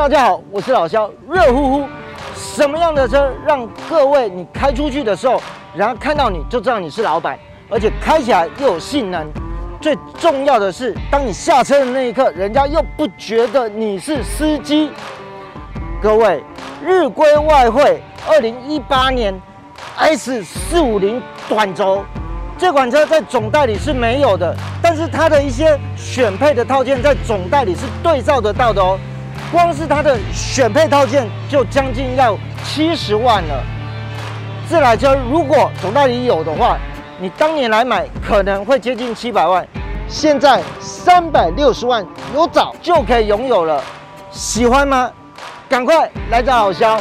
大家好，我是老肖，热乎乎。什么样的车让各位你开出去的时候，然后看到你就知道你是老板，而且开起来又有性能。最重要的是，当你下车的那一刻，人家又不觉得你是司机。各位，日规外汇二零一八年 S 四五零短轴这款车在总代理是没有的，但是它的一些选配的套件在总代理是对照得到的哦。光是它的选配套件就将近要七十万了。这台车如果总代理有的话，你当年来买可能会接近七百万，现在三百六十万有找就可以拥有了。喜欢吗？赶快来找老肖。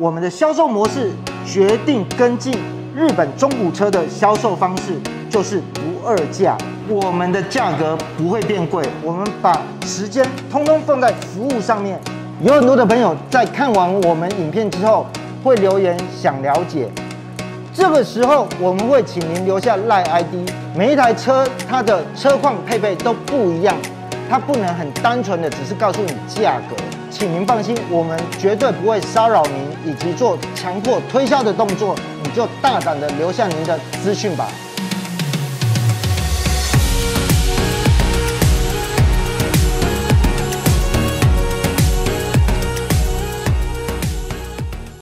我们的销售模式决定跟进日本中古车的销售方式，就是不二价。我们的价格不会变贵，我们把时间通通放在服务上面。有很多的朋友在看完我们影片之后，会留言想了解。这个时候我们会请您留下赖 ID，每一台车它的车况配备都不一样，它不能很单纯的只是告诉你价格。请您放心，我们绝对不会骚扰您以及做强迫推销的动作，你就大胆的留下您的资讯吧。